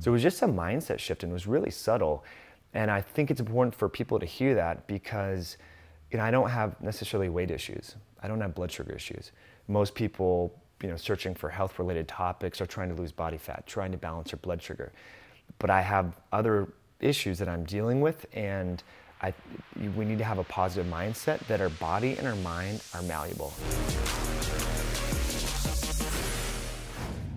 So it was just a mindset shift and it was really subtle. And I think it's important for people to hear that because you know, I don't have necessarily weight issues. I don't have blood sugar issues. Most people, you know, searching for health related topics are trying to lose body fat, trying to balance their blood sugar. But I have other issues that I'm dealing with and I, we need to have a positive mindset that our body and our mind are malleable.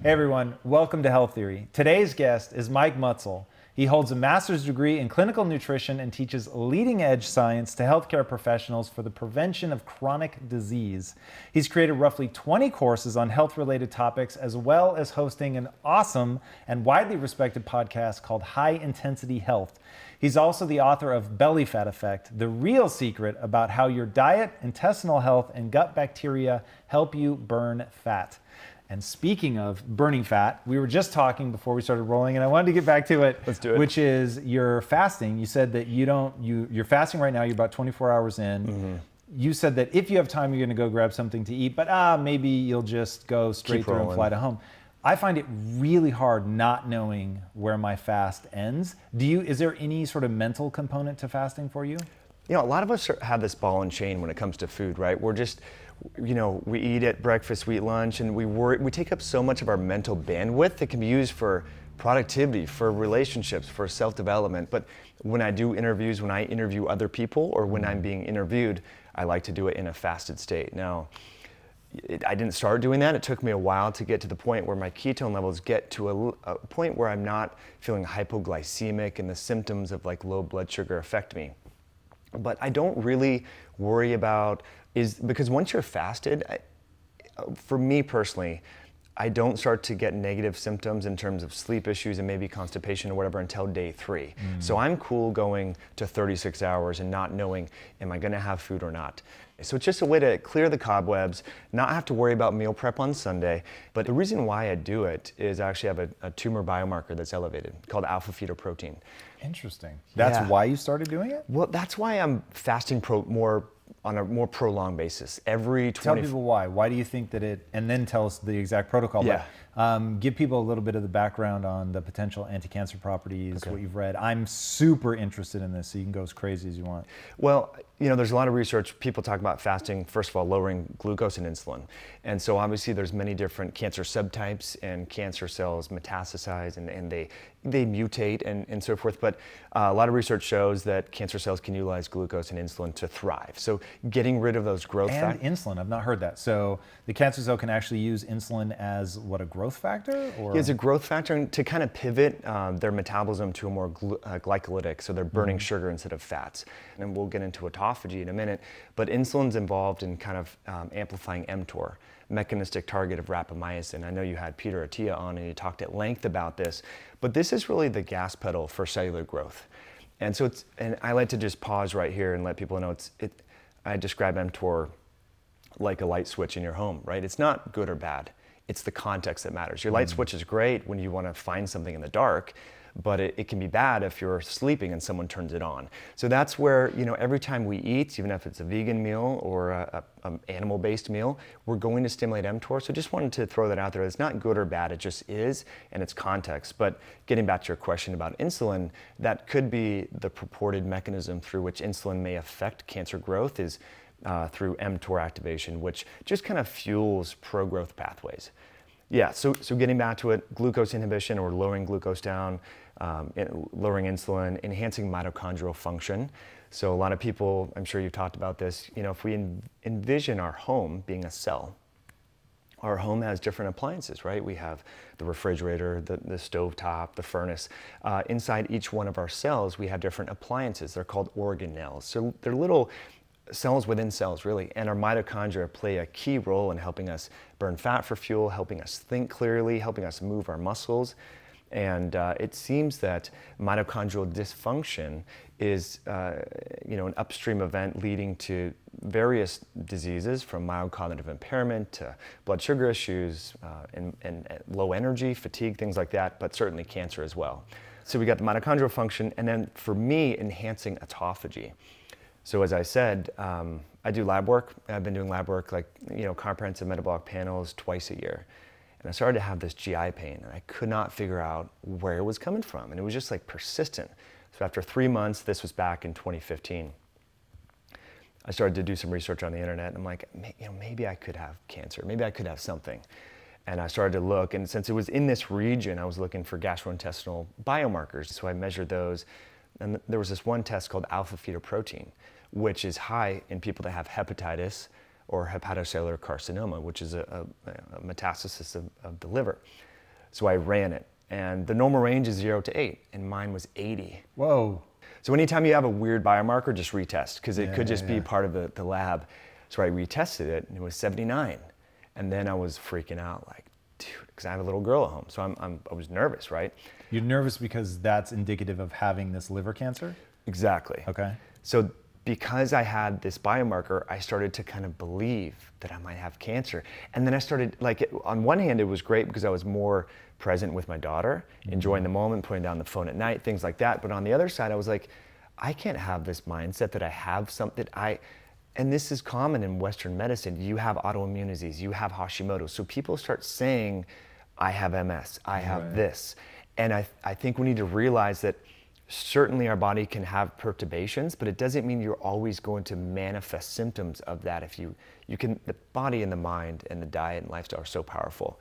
Hey everyone, welcome to Health Theory. Today's guest is Mike Mutzel. He holds a master's degree in clinical nutrition and teaches leading edge science to healthcare professionals for the prevention of chronic disease. He's created roughly 20 courses on health related topics, as well as hosting an awesome and widely respected podcast called High Intensity Health. He's also the author of Belly Fat Effect, the real secret about how your diet, intestinal health, and gut bacteria help you burn fat. And speaking of burning fat, we were just talking before we started rolling, and I wanted to get back to it. Let's do it. Which is your fasting. You said that you don't you you're fasting right now. You're about 24 hours in. Mm-hmm. You said that if you have time, you're going to go grab something to eat, but ah, maybe you'll just go straight Keep through rolling. and fly to home. I find it really hard not knowing where my fast ends. Do you? Is there any sort of mental component to fasting for you? You know, a lot of us are, have this ball and chain when it comes to food, right? We're just, you know, we eat at breakfast, we eat lunch, and we worry, we take up so much of our mental bandwidth that can be used for productivity, for relationships, for self-development. But when I do interviews, when I interview other people, or when I'm mm-hmm. being interviewed, I like to do it in a fasted state. Now, it, I didn't start doing that. It took me a while to get to the point where my ketone levels get to a, a point where I'm not feeling hypoglycemic and the symptoms of like low blood sugar affect me but I don't really worry about is because once you're fasted, I, for me personally, I don't start to get negative symptoms in terms of sleep issues and maybe constipation or whatever until day three. Mm. So I'm cool going to 36 hours and not knowing, am I gonna have food or not? So it's just a way to clear the cobwebs, not have to worry about meal prep on Sunday. But the reason why I do it is I actually have a, a tumor biomarker that's elevated called alpha fetoprotein. Interesting. That's Yeah. why you started doing it? Well, that's why I'm fasting pro- more on a more prolonged basis. Every Tell people why. Why do you think that it, and then tell us the exact protocol. Yeah. But um, give people a little bit of the background on the potential anti-cancer properties, what you've read. I'm super interested in this, so you can go as crazy as you want. Well, you know, there's a lot of research. People talk about fasting, first of all, lowering glucose and insulin. And so obviously there's many different cancer subtypes and cancer cells metastasize and, and they, they mutate and, and so forth. But uh, a lot of research shows that cancer cells can utilize glucose and insulin to thrive. So getting rid of those growth And factors. insulin, I've not heard that. So the cancer cell can actually use insulin as what a growth factor, or It's a growth factor to kind of pivot uh, their metabolism to a more uh, glycolytic, so they're burning sugar instead of fats. And we'll get into autophagy in a minute, but insulin's involved in kind of um, amplifying mTOR, mechanistic target of rapamycin. I know you had Peter Attia on and he talked at length about this, but this is really the gas pedal for cellular growth. And so it's, and I like to just pause right here and let people know it's, it, I describe mTOR like a light switch in your home, right? It's not good or bad. It's the context that matters. Your light mm. switch is great when you want to find something in the dark, but it, it can be bad if you're sleeping and someone turns it on. So that's where, you know, every time we eat, even if it's a vegan meal or a, a, a animal-based meal, we're going to stimulate mTOR. So just wanted to throw that out there. It's not good or bad, it just is, and it's context. But getting back to your question about insulin, that could be the purported mechanism through which insulin may affect cancer growth is uh, through mTOR activation, which just kind of fuels pro-growth pathways. Yeah, so, so getting back to it, glucose inhibition or lowering glucose down, um, lowering insulin, enhancing mitochondrial function. So a lot of people, I'm sure you've talked about this, you know, if we en- envision our home being a cell, our home has different appliances, right? We have the refrigerator, the, the stove top, the furnace. Uh, inside each one of our cells, we have different appliances. They're called organelles. So they're little cells within cells, really. And our mitochondria play a key role in helping us burn fat for fuel, helping us think clearly, helping us move our muscles. And uh, it seems that mitochondrial dysfunction is, uh, you know, an upstream event leading to various diseases, from mild cognitive impairment to blood sugar issues, uh, and, and and low energy, fatigue, things like that, but certainly cancer as well. So we got the mitochondrial function, and then for me, enhancing autophagy. So as I said, um, I do lab work. I've been doing lab work like you know comprehensive metabolic panels twice a year. And I started to have this GI pain, and I could not figure out where it was coming from. And it was just like persistent. So after three months, this was back in 2015, I started to do some research on the internet. And I'm like, you know, maybe I could have cancer. Maybe I could have something. And I started to look, and since it was in this region, I was looking for gastrointestinal biomarkers. So I measured those. And there was this one test called alpha fetoprotein, which is high in people that have hepatitis or hepatocellular carcinoma, which is a, a, a metastasis of, of, the liver. So I ran it, and the normal range is zero to eight, and mine was 80. Whoa. So anytime you have a weird biomarker, just retest, because it yeah, could just yeah, yeah. be part of the, the lab. So I retested it, and it was 79. And then I was freaking out, like, dude, because I have a little girl at home. So I'm, I'm, I was nervous, right? You're nervous because that's indicative of having this liver cancer? Exactly. Okay. So because I had this biomarker, I started to kind of believe that I might have cancer. And then I started, like, on one hand, it was great because I was more present with my daughter, mm-hmm. enjoying the moment, putting down the phone at night, things like that. But on the other side, I was like, I can't have this mindset that I have something. I, and this is common in Western medicine. You have autoimmune disease, you have Hashimoto. So people start saying, I have MS, I have right. this. And I, I think we need to realize that certainly our body can have perturbations, but it doesn't mean you're always going to manifest symptoms of that. If you, you can, the body and the mind and the diet and lifestyle are so powerful.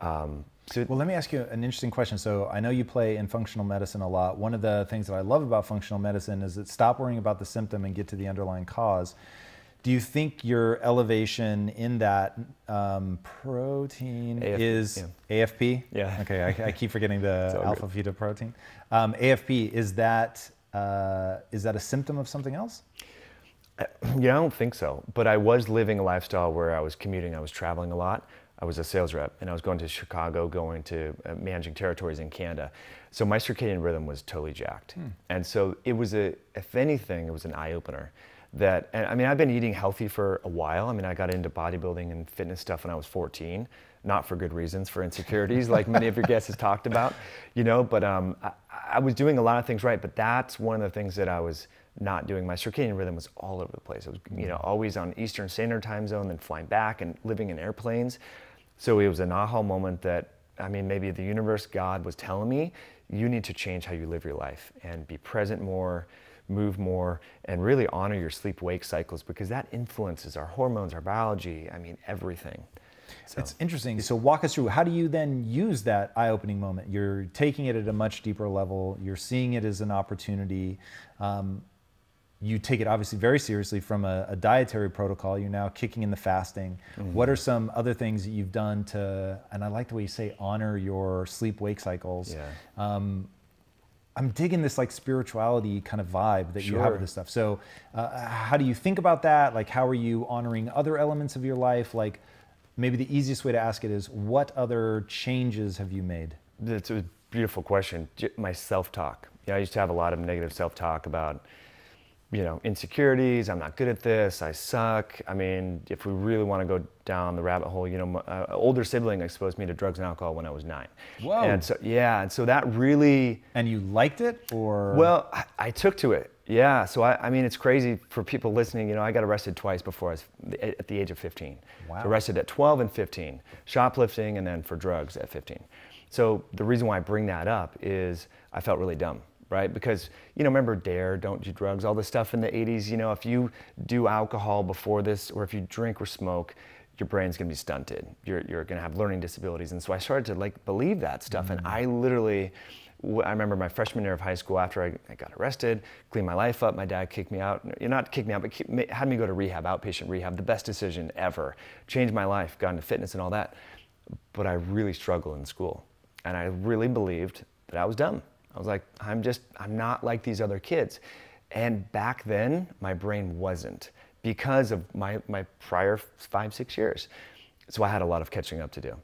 Um, so well, let me ask you an interesting question. So I know you play in functional medicine a lot. One of the things that I love about functional medicine is that stop worrying about the symptom and get to the underlying cause. Do you think your elevation in that um, protein AFP, is yeah. AFP? Yeah. Okay, I, I keep forgetting the alpha fetoprotein. Um, AFP is that uh, is that a symptom of something else? Yeah, I don't think so. But I was living a lifestyle where I was commuting, I was traveling a lot. I was a sales rep, and I was going to Chicago, going to uh, managing territories in Canada. So my circadian rhythm was totally jacked, hmm. and so it was a, if anything, it was an eye opener that and I mean I've been eating healthy for a while. I mean I got into bodybuilding and fitness stuff when I was 14, not for good reasons, for insecurities like many of your guests has talked about, you know. But um, I, I, was doing a lot of things right, but that's one of the things that I was not doing. My circadian rhythm was all over the place. I was you know always on Eastern Standard Time zone, then flying back and living in airplanes. So it was an aha moment that I mean maybe the universe, God was telling me you need to change how you live your life and be present more move more, and really honor your sleep wake cycles because that influences our hormones, our biology, I mean, everything. So. It's interesting. So, walk us through how do you then use that eye opening moment? You're taking it at a much deeper level, you're seeing it as an opportunity. Um, you take it obviously very seriously from a, a, dietary protocol. You're now kicking in the fasting. Mm-hmm. What are some other things that you've done to, and I like the way you say honor your sleep wake cycles. Yeah. Um, I'm digging this like spirituality kind of vibe that sure. you have with this stuff. So, uh, how do you think about that? Like, how are you honoring other elements of your life? Like, maybe the easiest way to ask it is, what other changes have you made? That's a beautiful question. My self-talk. Yeah, I used to have a lot of negative self-talk about you know, insecurities. I'm not good at this. I suck. I mean, if we really want to go down the rabbit hole, you know, my uh, older sibling exposed me to drugs and alcohol when I was nine. Whoa. And so, yeah, and so that really. And you liked it, or? Well, I, I took to it. Yeah. So I, I mean, it's crazy for people listening. You know, I got arrested twice before I was at the age of 15. Wow. So arrested at 12 and 15, shoplifting, and then for drugs at 15. So the reason why I bring that up is I felt really dumb right? Because, you know, remember DARE, don't do drugs, all this stuff in the 80s. You know, if you do alcohol before this or if you drink or smoke, your brain's gonna be stunted. You're, you're gonna have learning disabilities. And so I started to like believe that stuff. Mm-hmm. And I literally, I remember my freshman year of high school after I, I, got arrested, cleaned my life up. My dad kicked me out. Not kicked me out, but had me go to rehab, outpatient rehab. The best decision ever. Changed my life, got into fitness and all that. But I really struggled in school. And I really believed that I was dumb. I was like, I'm just, I'm not like these other kids. And back then, my brain wasn't because of my, my prior five, six years. So I had a lot of catching up to do.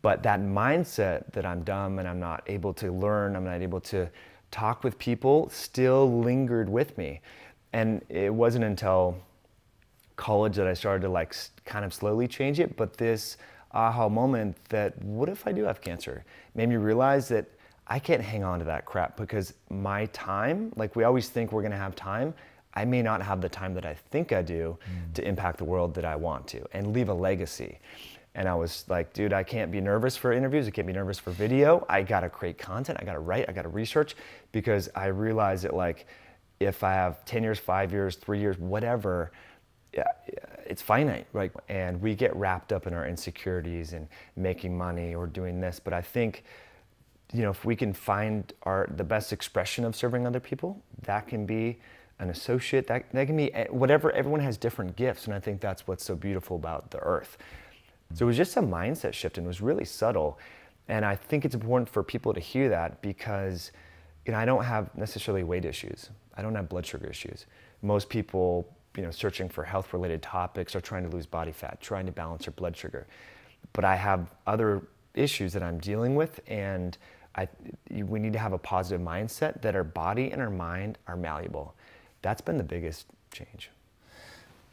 But that mindset that I'm dumb and I'm not able to learn, I'm not able to talk with people still lingered with me. And it wasn't until college that I started to like kind of slowly change it. But this aha moment that what if I do have cancer made me realize that I can't hang on to that crap because my time, like we always think we're gonna have time, I may not have the time that I think I do mm. to impact the world that I want to and leave a legacy. And I was like, dude, I can't be nervous for interviews. I can't be nervous for video. I gotta create content. I gotta write. I gotta research because I realize that like, if I have 10 years, five years, three years, whatever, it's finite, right? And we get wrapped up in our insecurities and making money or doing this. But I think, you know, if we can find our the best expression of serving other people, that can be an associate. That that can be whatever. Everyone has different gifts, and I think that's what's so beautiful about the earth. So it was just a mindset shift, and it was really subtle. And I think it's important for people to hear that because, you know, I don't have necessarily weight issues. I don't have blood sugar issues. Most people you know, searching for health related topics are trying to lose body fat, trying to balance their blood sugar. But I have other issues that I'm dealing with, and I, we need to have a positive mindset that our body and our mind are malleable. That's been the biggest change.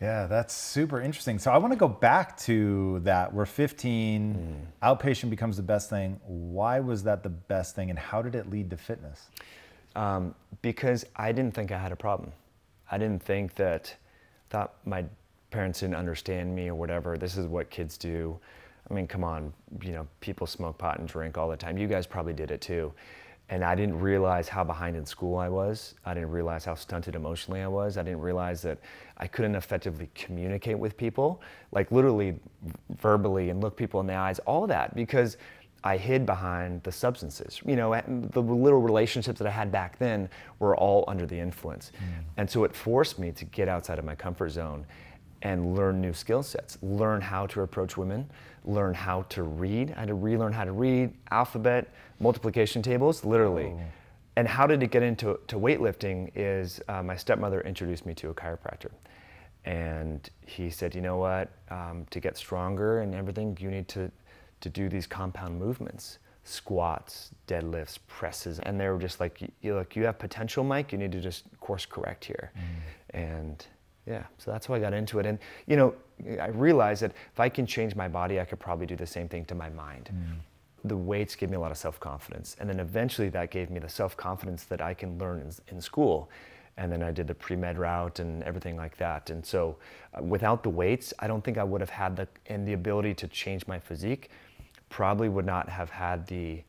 Yeah, that's super interesting. So I want to go back to that. We're 15, mm. outpatient becomes the best thing. Why was that the best thing, and how did it lead to fitness? Um, because I didn't think I had a problem. I didn't think that thought my parents didn't understand me or whatever. This is what kids do. I mean, come on, you know, people smoke pot and drink all the time. You guys probably did it too. And I didn't realize how behind in school I was. I didn't realize how stunted emotionally I was. I didn't realize that I couldn't effectively communicate with people, like literally verbally and look people in the eyes, all that, because I hid behind the substances. You know, the little relationships that I had back then were all under the influence. Mm. And so it forced me to get outside of my comfort zone and learn new skill sets, learn how to approach women, learn how to read. I had to relearn how to read, alphabet, multiplication tables, literally. Oh. And how did it get into to weightlifting is uh, my stepmother introduced me to a chiropractor. And he said, you know what, um, to get stronger and everything, you need to to do these compound movements squats, deadlifts, presses, and they were just like, you, look, you have potential, Mike. You need to just course correct here, mm. and yeah, so that's how I got into it. And you know, I realized that if I can change my body, I could probably do the same thing to my mind. Mm. The weights gave me a lot of self confidence, and then eventually that gave me the self confidence that I can learn in, in school. And then I did the pre med route and everything like that. And so, uh, without the weights, I don't think I would have had the and the ability to change my physique probably would not have had the,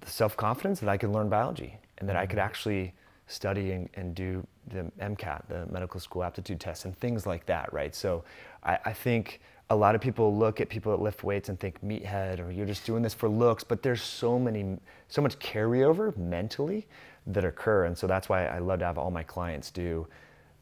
the self confidence that I could learn biology and that I could mm-hmm. actually study and, and, do the MCAT, the medical school aptitude test, and things like that, right? So I, I, think a lot of people look at people that lift weights and think meathead or you're just doing this for looks, but there's so many, so much carryover mentally that occur. And so that's why I love to have all my clients do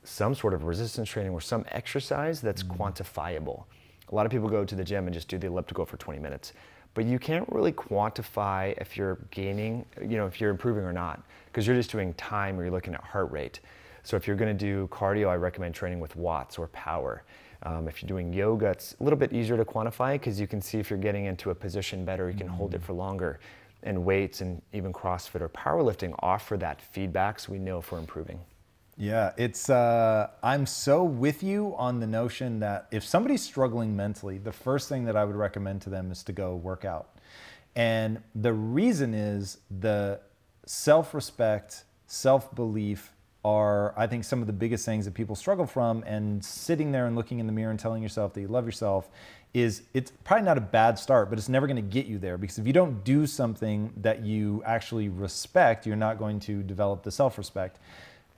some sort of resistance training or some exercise that's mm-hmm. quantifiable. A lot of people go to the gym and just do the elliptical for 20 minutes but you can't really quantify if you're gaining, you know, if you're improving or not, because you're just doing time or you're looking at heart rate. So if you're going to do cardio, I recommend training with watts or power. Um, if you're doing yoga, it's a little bit easier to quantify because you can see if you're getting into a position better, you can mm-hmm. hold it mm. for longer. And weights and even CrossFit or powerlifting offer that feedback so we know if we're improving. Yeah, it's. Uh, I'm so with you on the notion that if somebody's struggling mentally, the first thing that I would recommend to them is to go work out. And the reason is the self respect, self belief are, I think, some of the biggest things that people struggle from. And sitting there and looking in the mirror and telling yourself that you love yourself is it's probably not a bad start, but it's never going to get you there because if you don't do something that you actually respect, you're not going to develop the self respect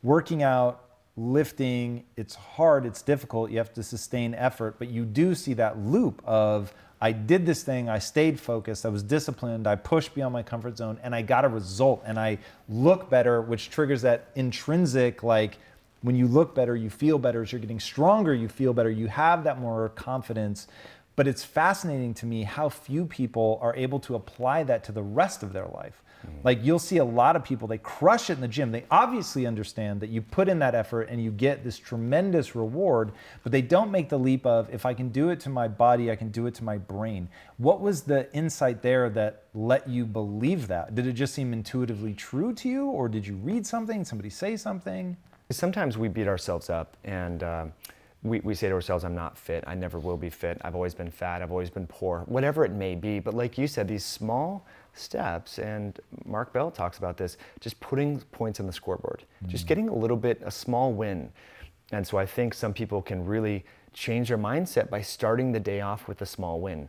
working out, lifting, it's hard, it's difficult, you have to sustain effort, but you do see that loop of I did this thing, I stayed focused, I was disciplined, I pushed beyond my comfort zone, and I got a result, and I look better, which triggers that intrinsic, like when you look better, you feel better. As you're getting stronger, you feel better. You have that more confidence. But it's fascinating to me how few people are able to apply that to the rest of their life. Like you'll see a lot of people, they crush it in the gym. They obviously understand that you put in that effort and you get this tremendous reward, but they don't make the leap of if I can do it to my body, I can do it to my brain. What was the insight there that let you believe that? Did it just seem intuitively true to you, or did you read something, somebody say something? Sometimes we beat ourselves up and uh, we, we say to ourselves, I'm not fit. I never will be fit. I've always been fat. I've always been poor, whatever it may be. But like you said, these small steps, and Mark Bell talks about this, just putting points on the scoreboard, mm-hmm. just getting a little bit, a small win. And so I think some people can really change their mindset by starting the day off with a small win.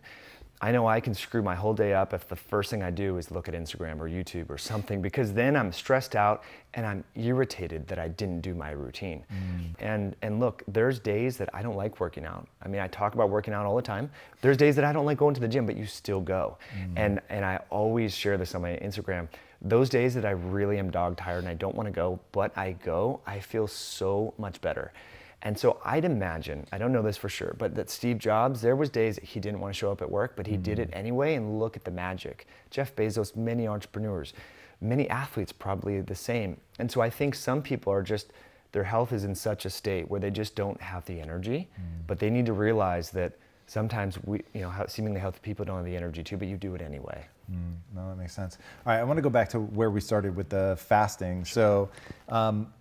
I know I can screw my whole day up if the first thing I do is look at Instagram or YouTube or something because then I'm stressed out and I'm irritated that I didn't do my routine. Mm. And and look, there's days that I don't like working out. I mean, I talk about working out all the time. There's days that I don't like going to the gym, but you still go. Mm. And and I always share this on my Instagram. Those days that I really am dog tired and I don't want to go, but I go, I feel so much better. And so I'd imagine, I don't know this for sure, but that Steve Jobs, there was days he didn't want to show up at work, but he mm-hmm. did it mm. anyway and look at the magic. Jeff Bezos, many entrepreneurs, many athletes probably the same. And so I think some people are just their health is in such a state where they just don't have the energy, mm. but they need to realize that sometimes we, you know, seemingly healthy people don't have the energy too, but you do it anyway. Mm, no, that makes sense. All right, I want to go back to where we started with the fasting. So, um,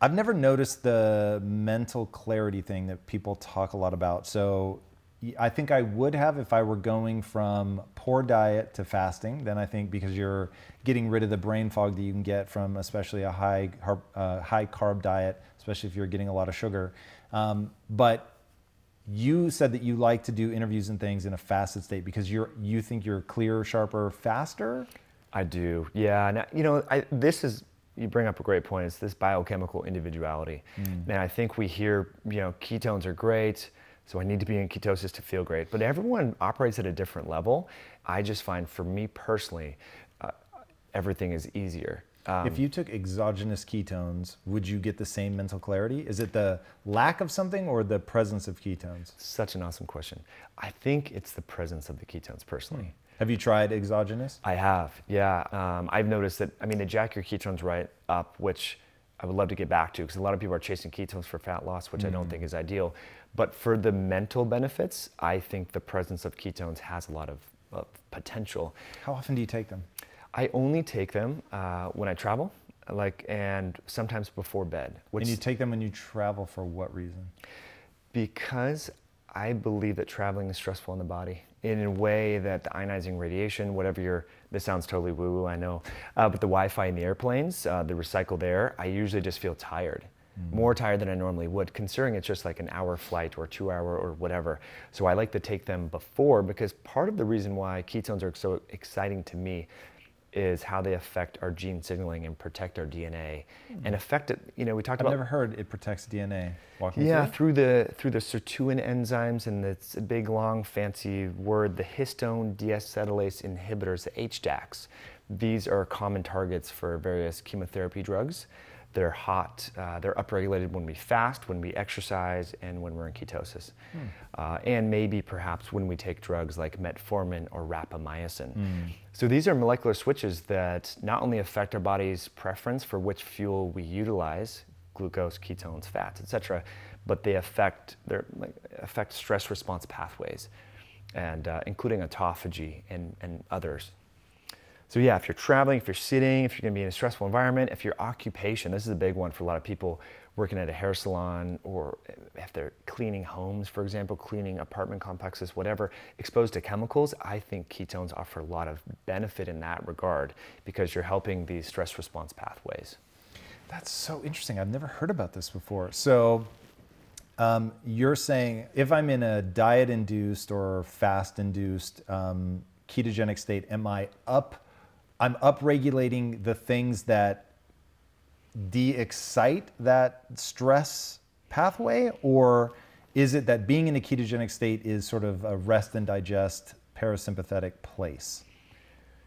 I've never noticed the mental clarity thing that people talk a lot about. So I think I would have if I were going from poor diet to fasting. Then I think because you're getting rid of the brain fog that you can get from especially a high uh, high carb diet, especially if you're getting a lot of sugar. Um, but you said that you like to do interviews and things in a fasted state because you're you think you're clearer, sharper, faster. I do, yeah. Now, you know, I, this is you bring up a great point. It's this biochemical individuality. Mm. And I think we hear, you know, ketones are great, so I need to be in ketosis to feel great. But everyone operates at a different level. I just find for me personally, uh, everything is easier. Um, if you took exogenous ketones, would you get the same mental clarity? Is it the lack of something or the presence of ketones? Such an awesome question. I think it's the presence of the ketones personally. Mm. Have you tried exogenous? I have, yeah. Um, I've noticed that, I mean, they jack your ketones right up, which I would love to get back to because a lot of people are chasing ketones for fat loss, which mm. I don't think mm. is ideal. But for the mental benefits, I think the presence of ketones has a lot of, of potential. How often do you take them? I only take them uh, when I travel, like, and sometimes before bed. and you take them when you travel for what reason? Because I believe that traveling is stressful in the body in a way that the ionizing radiation, whatever your, this sounds totally woo woo, I know, uh, but the Wi Fi in the airplanes, uh, the recycle there, I usually just feel tired. Mm. More tired than I normally would, considering it's just like an hour flight or two hour or whatever. So I like to take them before because part of the reason why ketones are so exciting to me is how they affect our gene signaling and protect our DNA mm. and affect it. You know, we talked I've about. I've never heard it protects DNA. yeah, through? through the through the sirtuin enzymes and it's a big long fancy word, the histone deacetylase inhibitors, the HDACs. These are common targets for various chemotherapy drugs. They're hot, uh, they're upregulated when we fast, when we exercise, and when we're in ketosis. Mm. Uh, and maybe perhaps when we take drugs like metformin or rapamycin. Mm. So these are molecular switches that not only affect our body's preference for which fuel we utilize, glucose, ketones, fats, etc., but they affect, like, affect stress response pathways, and uh, including autophagy and, and others. So yeah, if you're traveling, if you're sitting, if you're gonna be in a stressful environment, if your occupation, this is a big one for a lot of people working at a hair salon or if they're cleaning homes, for example, cleaning apartment complexes, whatever, exposed to chemicals, I think ketones offer a lot of benefit in that regard because you're helping these stress response pathways. That's so interesting. I've never heard about this before. So um, you're saying if I'm in a diet induced or fast induced um, ketogenic state, am I up I'm upregulating the things that de-excite that stress pathway, or is it that being in a ketogenic state is sort of a rest and digest parasympathetic place?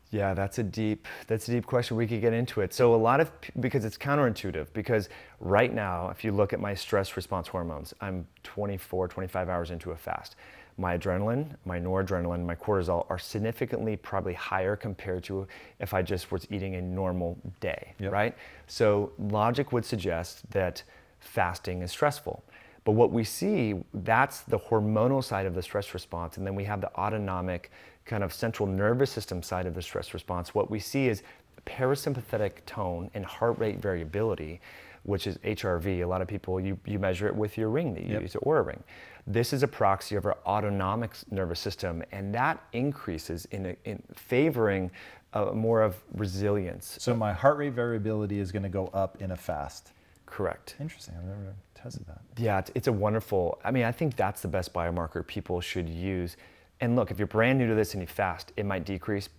Yeah, that's a deep that's a deep question. We could get into it. So a lot of because it's counterintuitive because right now if you look at my stress response hormones, I'm 24 25 hours into a fast my adrenaline, my noradrenaline, my cortisol are significantly probably higher compared to if I just was eating a normal day, yep. right? So logic would suggest that fasting is stressful. But what we see, that's the hormonal side of the stress response. And then we have the autonomic kind of central nervous system side of the stress response. What we see is parasympathetic tone and heart rate variability, which is HRV. A lot of people, you, you measure it with your ring that you yep. use, an Oura ring. This is a proxy of our autonomic nervous system, and that increases in, in favoring uh, more of resilience. So my heart rate variability is going to go up in a fast. Correct. Interesting. I've never tested that. Yeah, it's, it's a wonderful. I mean, I think that's the best biomarker people should use. And look, if you're brand new to this and you fast, it might decrease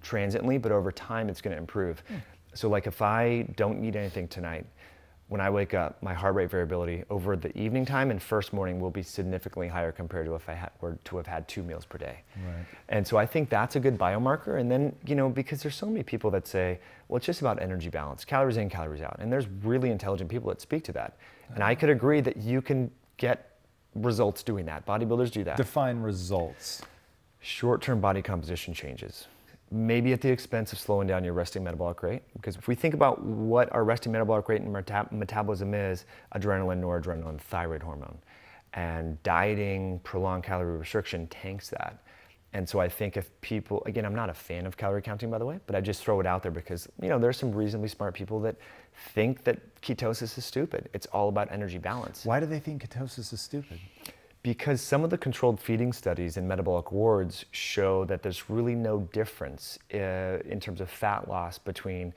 transiently, but over time, it's going to improve. Mm. So, like, if I don't eat anything tonight, when I wake up, my heart rate variability over the evening time and first morning will be significantly higher compared to if I had, were to have had two meals per day. Right. And so I think that's a good biomarker. And then, you know, because there's so many people that say, well, it's just about energy balance, calories in, calories out. And there's really intelligent people that speak to that. And I could agree that you can get results doing that. Bodybuilders do that. Define results. Short term body composition changes maybe at the expense of slowing down your resting metabolic rate. Because if we think about what our resting metabolic rate and meta- metabolism is, adrenaline, noradrenaline, thyroid hormone, and dieting, prolonged calorie restriction tanks that. And so I think if people, again, I'm not a fan of calorie counting, by the way, but I just throw it out there because, you know, there's some reasonably smart people that think that ketosis is stupid. It's all about energy balance. Why do they think ketosis is stupid? Because some of the controlled feeding studies in metabolic wards show that there's really no difference uh, in terms of fat loss between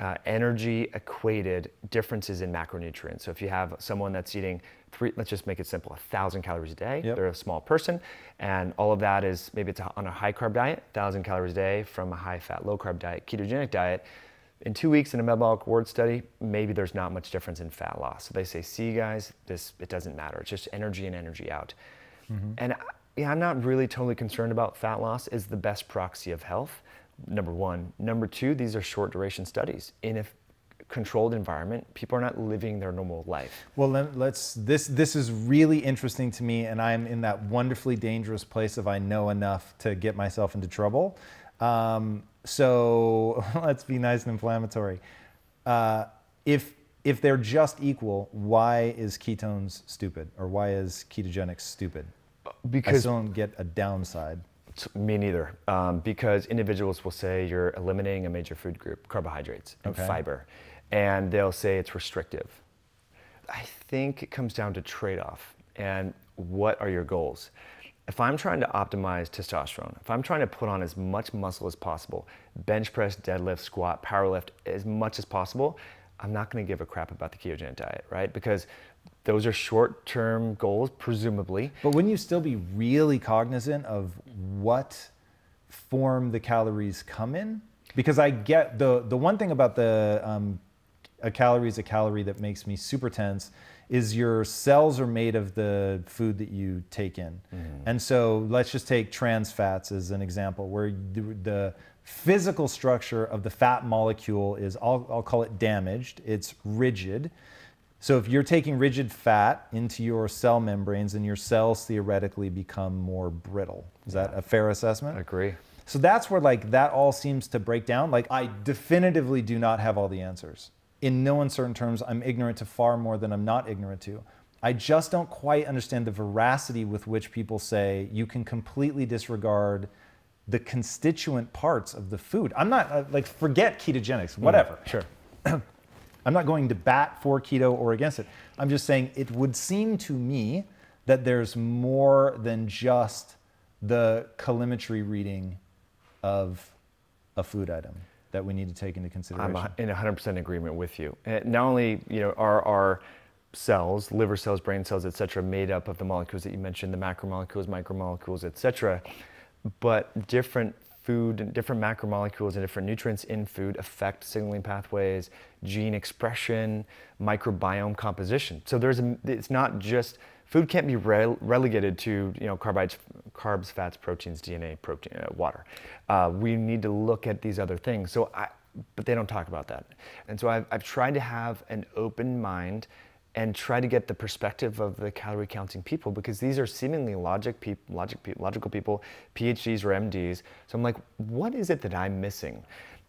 uh, energy equated differences in macronutrients. So if you have someone that's eating three, let's just make it simple, a thousand calories a day, yep. they're a small person, and all of that is maybe it's on a high carb diet, thousand calories a day from a high fat, low carb diet, ketogenic diet in two weeks in a metabolic ward study, maybe there's not much difference in fat loss. So they say, see guys, this it doesn't matter. It's just energy in, energy out. Mm-hmm. And yeah, I'm not really totally concerned about fat loss is the best proxy of health. Number one. Number two, these are short duration studies. In a controlled environment, people are not living their normal life. Well, let's. This this is really interesting to me, and I'm in that wonderfully dangerous place of I know enough to get myself into trouble. Um, so let's be nice and inflammatory. Uh, if if they're just equal, why is ketones stupid, or why is ketogenics stupid? Because I still don't get a downside. Me neither. Um, because individuals will say you're eliminating a major food group, carbohydrates and okay. fiber, and they'll say it's restrictive. I think it comes down to trade-off and what are your goals if I'm trying to optimize testosterone, if I'm trying to put on as much muscle as possible, bench press, deadlift, squat, power lift as much as possible, I'm not going to give a crap about the ketogenic diet, right? Because those are short term goals, presumably. But wouldn't you still be really cognizant of what form the calories come in? Because I get the, the one thing about the um, a calorie is a calorie that makes me super tense is your cells are made of the food that you take in. Mm. And so let's just take trans fats as an example, where the, the physical structure of the fat molecule is, I'll, I'll call it damaged, it's rigid. So if you're taking rigid fat into your cell membranes, and your cells theoretically become more brittle. Is that a fair assessment? I agree. So that's where like that all seems to break down. Like I definitively do not have all the answers in no uncertain terms, I'm ignorant to far more than I'm not ignorant to. I just don't quite understand the veracity with which people say you can completely disregard the constituent parts of the food. I'm not uh, like forget ketogenics, whatever. Mm, sure. I'm not going to bat for keto or against it. I'm just saying it would seem to me that there's more than just the calorimetry reading of a food item that we need to take into consideration. I'm in 100% agreement with you. And not only you know are our cells, liver cells, brain cells, et cetera, made up of the molecules that you mentioned, the macromolecules, micromolecules, et cetera, but different food and different macromolecules and different nutrients in food affect signaling pathways, gene expression, microbiome composition. So there's a, it's not just food can't be re- relegated to you know carbohydrates, carbs, fats, proteins, DNA, protein, uh, water. Uh, we need to look at these other things. So I, but they don't talk about that. And so I've, I've tried to have an open mind and try to get the perspective of the calorie counting people because these are seemingly logic logic pe- logical people, PhDs or MDs. So I'm like, what is it that I'm missing?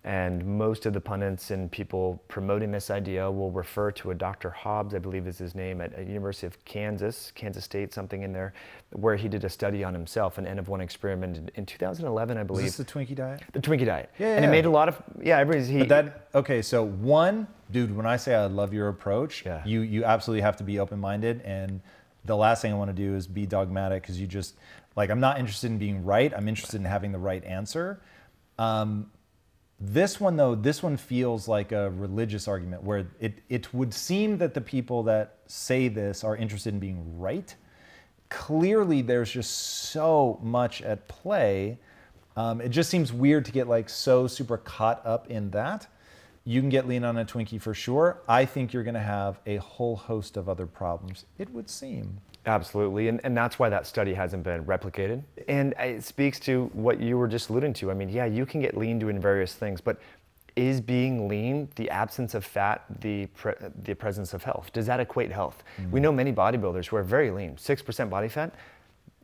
And most of the pundits and people promoting this idea will refer to a Dr. Hobbs, I believe is his name, at, at University of Kansas, Kansas State, something in there, where he did a study on himself, an N of one experiment in 2011, I believe. This is this the Twinkie diet? The Twinkie diet. Yeah. And yeah. it made a lot of, yeah, everybody's, he. But that, okay, so one, dude, when I say I love your approach, yeah. you, you absolutely have to be open minded. And the last thing I want to do is be dogmatic because you just, like, I'm not interested in being right. I'm interested in having the right answer. Um, This one, though, this one feels like a religious argument where it, it would seem that the people that say this are interested in being right. Clearly, there's just so much at play. Um, it just seems weird to get like so super caught up in that. You can get lean on a Twinkie for sure. I think you're going to have a whole host of other problems, it would seem. Absolutely, and, and that's why that study hasn't been replicated. And it speaks to what you were just alluding to. I mean, yeah, you can get lean doing various things, but is being lean the absence of fat, the, pre- the presence of health? Does that equate health? Mm-hmm. We know many bodybuilders who are very lean, 6% body fat,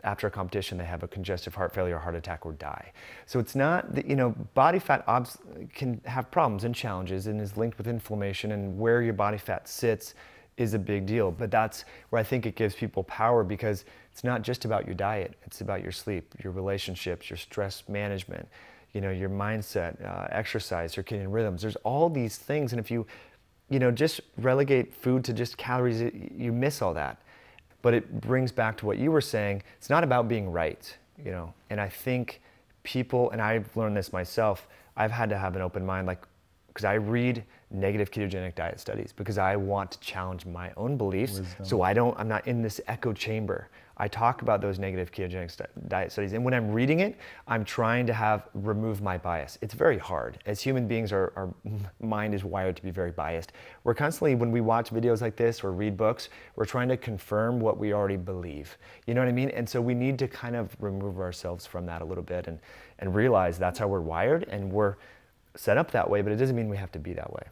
after a competition they have a congestive heart failure, heart attack, or die. So it's not, that, you know, body fat obs- can have problems and challenges and is linked with inflammation and where your body fat sits is a big deal. But that's where I think it gives people power because it's not just about your diet. It's about your sleep, your relationships, your stress management, you know, your mindset, uh, exercise, circadian rhythms. There's all these things, and if you, you know, just relegate food to just calories, you miss all that. But it brings back to what you were saying. It's not about being right, you know. And I think people, and I've learned this myself. I've had to have an open mind, like because I read negative ketogenic diet studies because I want to challenge my own beliefs. Wisdom. So I don't, I'm not in this echo chamber. I talk about those negative ketogenic diet studies. And when I'm reading it, I'm trying to have remove my bias. It's very hard. As human beings, our, our mind is wired to be very biased. We're constantly, when we watch videos like this or read books, we're trying to confirm what we already believe. You know what I mean? And so we need to kind of remove ourselves from that a little bit and, and realize that's how we're wired and we're set up that way, but it doesn't mean we have to be that way.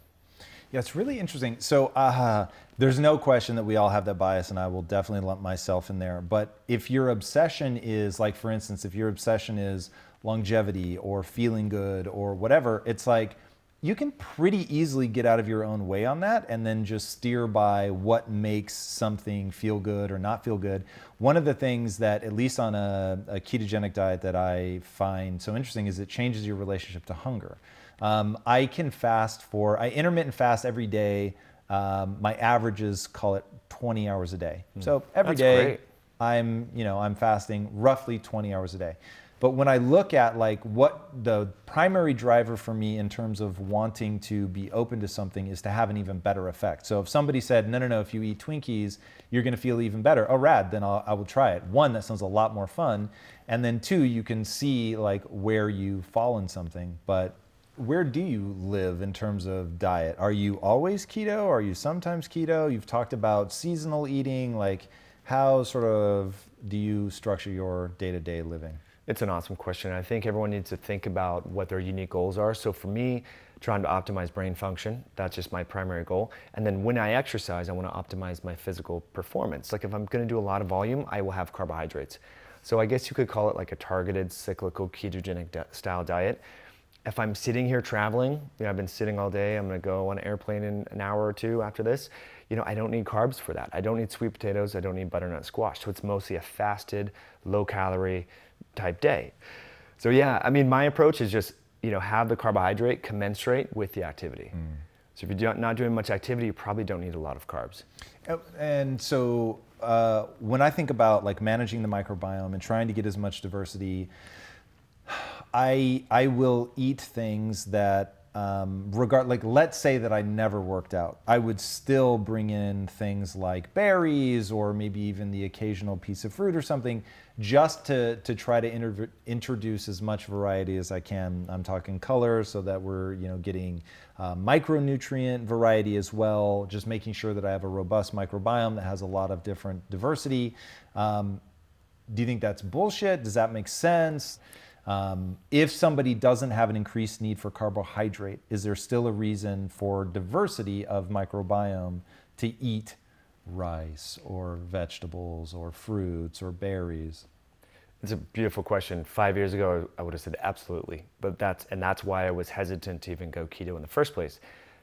Yeah, it's really interesting. So uh, there's no question that we all have that bias, and I will definitely lump myself in there. But if your obsession is, like, for instance, if your obsession is longevity or feeling good or whatever, it's like you can pretty easily get out of your own way on that and then just steer by what makes something feel good or not feel good. One of the things that, at least on a, a ketogenic diet, that I find so interesting is it changes your relationship to hunger. Um, I can fast for, I intermittent fast every day. Um, my averages call it 20 hours a day. Mm. So every day. I'm, you know, I'm fasting roughly 20 hours a day. But when I look at like what the primary driver for me in terms of wanting to be open to something is to have an even better effect. So if somebody said, no, no, no, if you eat Twinkies, you're going to feel even better. Oh, rad, then I'll, I will try it. One, that sounds a lot more fun. And then two, you can see like where you fall in something. But where do you live in terms of diet? Are you always keto? Are you sometimes keto? You've talked about seasonal eating. Like, how sort of do you structure your day to day living? It's an awesome question. I think everyone needs to think about what their unique goals are. So for me, trying to optimize brain function, that's just my primary goal. And then when I exercise, I want to optimize my physical performance. Like if I'm going to do a lot of volume, I will have carbohydrates. So I guess you could call it like a targeted cyclical ketogenic style diet if I'm sitting here traveling, you know, I've been sitting all day, I'm gonna go on an airplane in an hour or two after this, you know, I don't need carbs for that. I don't need sweet potatoes, I don't need butternut squash. So it's mostly a fasted, low calorie type day. So yeah, I mean, my approach is just, you know, have the carbohydrate commensurate with the activity. Mm. So if you're not doing much activity, you probably don't need a lot of carbs. Oh, and so uh, when I think about like managing the microbiome and trying to get as much diversity, I I will eat things that um, regard like let's say that I never worked out, I would still bring in things like berries or maybe even the occasional piece of fruit or something, just to to try to inter- introduce as much variety as I can. I'm talking color, so that we're you know getting uh, micronutrient variety as well. Just making sure that I have a robust microbiome that has a lot of different diversity. Um, do you think that's bullshit? Does that make sense? Um, if somebody doesn't have an increased need for carbohydrate, is there still a reason for diversity of microbiome to eat rice or vegetables or fruits or berries? It's a beautiful question. Five years ago, I would have said absolutely, but that's and that's why I was hesitant to even go keto in the first place.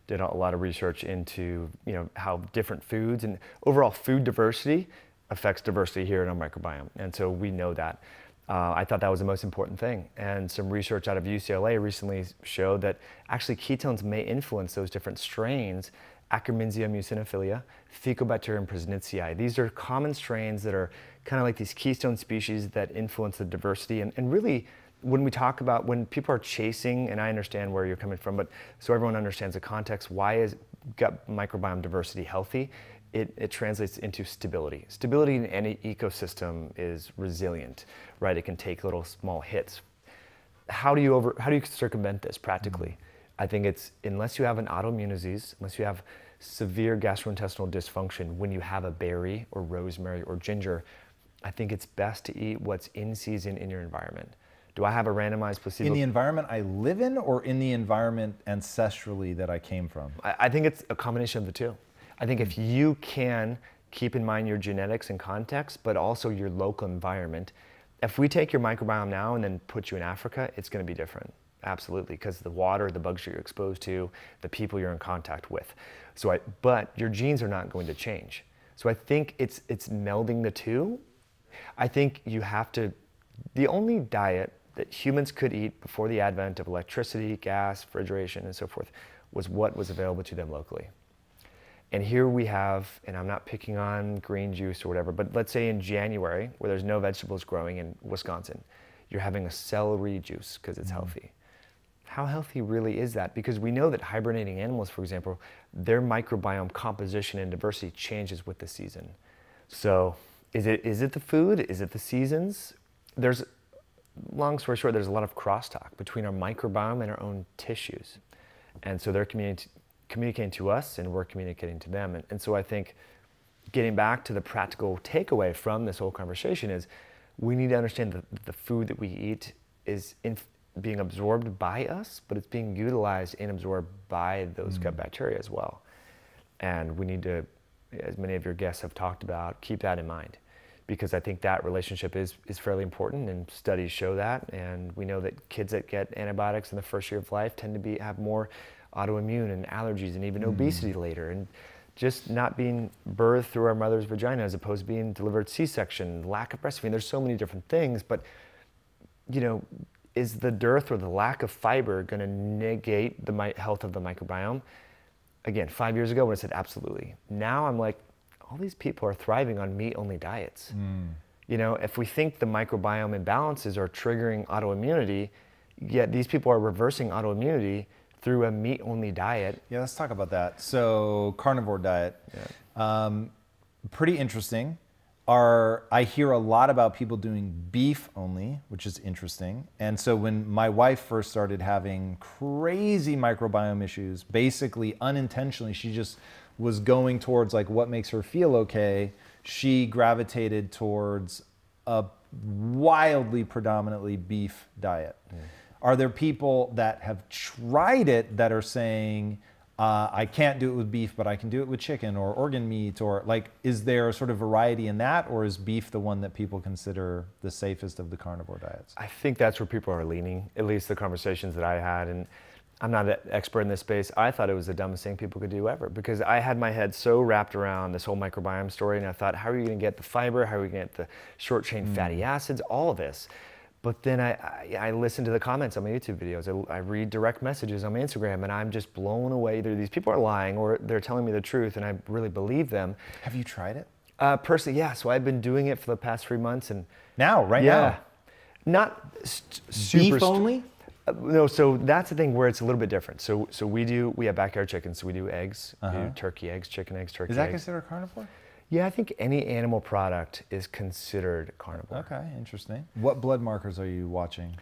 Did a lot of research into you know how different foods and overall food diversity affects diversity here in our microbiome, and so we know that. Uh, I thought that was the most important thing. And some research out of UCLA recently showed that actually ketones may influence those different strains, Akkermansia muciniphila, Faecalibacterium prausnitzii. These are common strains that are kind of like these keystone species that influence the diversity and, and really when we talk about when people are chasing, and I understand where you're coming from, but so everyone understands the context, why is gut microbiome diversity healthy? It, it translates into stability. Stability in any ecosystem is resilient, right? It can take little small hits. How do you over how do you circumvent this practically? Mm-hmm. I think it's unless you have an autoimmune disease, unless you have severe gastrointestinal dysfunction when you have a berry or rosemary or ginger, I think it's best to eat what's in season in your environment. Do I have a randomized placebo? In the environment I live in or in the environment ancestrally that I came from? I, I think it's a combination of the two. I think if you can keep in mind your genetics and context, but also your local environment, if we take your microbiome now and then put you in Africa, it's going to be different. Absolutely, because the water, the bugs you're exposed to, the people you're in contact with. So, I, but your genes are not going to change. So I think it's it's melding the two. I think you have to. The only diet that humans could eat before the advent of electricity, gas, refrigeration, and so forth was what was available to them locally. And here we have, and I'm not picking on green juice or whatever, but let's say in January, where there's no vegetables growing in Wisconsin, you're having a celery juice because it's mm-hmm. healthy. How healthy really is that? Because we know that hibernating animals, for example, their microbiome composition and diversity changes with the season. So, is it, is it the food? Is it the seasons? There's long story short, there's a lot of crosstalk between our microbiome and our own tissues. And so they're communi- communicating to us and we're communicating to them. And, and, so I think getting back to the practical takeaway from this whole conversation is we need to understand that the food that we eat is in, being absorbed by us, but it's being utilized and absorbed by those mm. gut bacteria as well. And we need to, as many of your guests have talked about, keep that in mind because I think that relationship is, is fairly important and studies show that. And we know that kids that get antibiotics in the first year of life tend to be, have more autoimmune and allergies and even mm. obesity later. And just not being birthed through our mother's vagina as opposed to being delivered C-section, lack of breastfeeding. There's so many different things, but you know, is the dearth or the lack of fiber going to negate the health of the microbiome? Again, five years ago when I said absolutely. Now I'm like, all these people are thriving on meat only diets. Mm. You know, if we think the microbiome imbalances are triggering autoimmunity, yet these people are reversing autoimmunity through a meat only diet. Yeah, let's talk about that. So, carnivore diet. Yeah. Um, pretty interesting. Are I hear a lot about people doing beef only, which is interesting. And so when my wife first started having crazy microbiome issues, basically unintentionally, she just was going towards like what makes her feel okay, she gravitated towards a wildly predominantly beef diet. Mm. Are there people that have tried it that are saying, uh, I can't do it with beef, but I can do it with chicken or organ meat? Or like, is there a sort of variety in that, or is beef the one that people consider the safest of the carnivore diets? I think that's where people are leaning, at least the conversations that I had. And I'm not an expert in this space. I thought it was the dumbest thing people could do ever because I had my head so wrapped around this whole microbiome story, and I thought, how are you going to get the fiber? How are you going to get the short chain mm. fatty acids? All of this. But then I, I, I, listen to the comments on my YouTube videos. I, I, read direct messages on my Instagram, and I'm just blown away. Either these people are lying or they're telling me the truth, and I really believe them. Have you tried it? Uh, personally, yeah. So I've been doing it for the past three months, and now, right yeah, now, not st- super beef only. Uh, no, so that's the thing where it's a little bit different. So, so we do we have backyard chickens. So we do eggs, uh-huh. we do uh-huh. turkey eggs, chicken eggs, turkey. Is that eggs. considered carnivore? Yeah, I think any animal product is considered carnivore. Okay, interesting. What blood markers are you watching?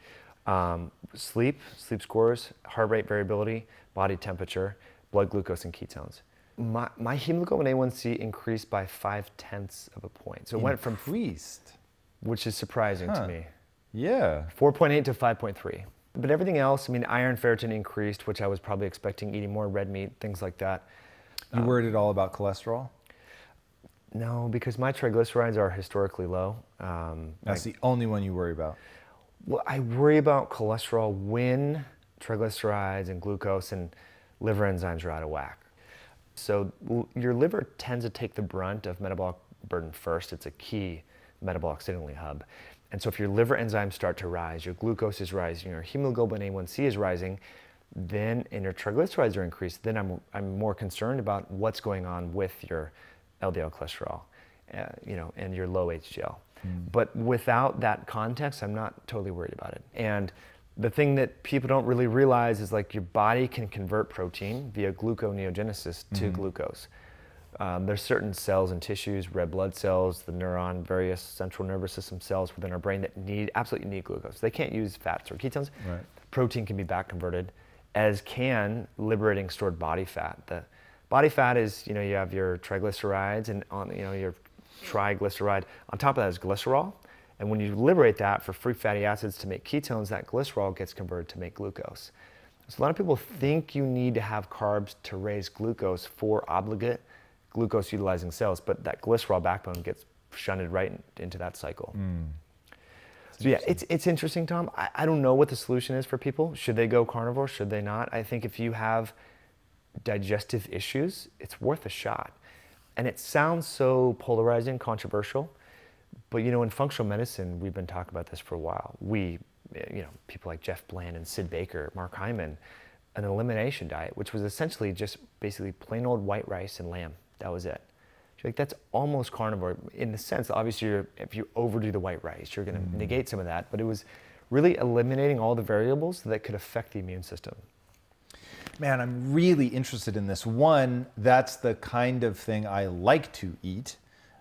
Um, sleep, sleep scores, heart rate variability, body temperature, blood glucose, and ketones. My, my hemoglobin A1C increased by five tenths of a point. So it went from increased, which is surprising huh. to me. Yeah. 4.8 to 5.3. But everything else, I mean, iron ferritin increased, which I was probably expecting eating more red meat, things like that. You um, worried at all about cholesterol? No, because my triglycerides are historically low. Um, That's like, the only one you worry about. Well, I worry about cholesterol when triglycerides and glucose and liver enzymes are out of whack. So your liver tends to take the brunt of metabolic burden first. It's a key metabolic signaling hub. And so if your liver enzymes start to rise, your glucose is rising, your hemoglobin A1C is rising, then and your triglycerides are increased, then I'm, I'm more concerned about what's going on with your LDL cholesterol, uh, you know, and your low HDL. But without that context, I'm not totally worried about it. And the thing that people don't really realize is like your body can convert protein via gluconeogenesis to glucose. Um, there's certain cells and tissues, red blood cells, the neuron, various central nervous system cells within our brain that need absolutely need glucose. They can't use fats or ketones. Right. Protein can be back converted, as can liberating stored body fat. The body fat is, you know, you have your triglycerides and on, you know, your triglyceride. On top of that is glycerol. And when you liberate that for free fatty acids to make ketones, that glycerol gets converted to make glucose. So a lot of people think you need to have carbs to raise glucose for obligate glucose utilizing cells, but that glycerol backbone gets shunted right in- into that cycle. Hmm. So yeah, it's it's interesting, Tom. I, I don't know what the solution is for people. Should they go carnivore? Should they not? I think if you have digestive issues, it's worth a shot. And it sounds so polarizing, controversial, but you know, in functional medicine, we've been talking about this for a while. We, you know, people like Jeff Bland and Sid Baker, Mark Hyman, an elimination diet, which was essentially just basically plain old white rice and lamb. That was it. Like that's almost carnivore in the sense. Obviously, you're, if you overdo the white rice, you're going to mm-hmm. negate some of that. But it was really eliminating all the variables that could affect the immune system. Man, I'm really interested in this. One, that's the kind of thing I like to eat.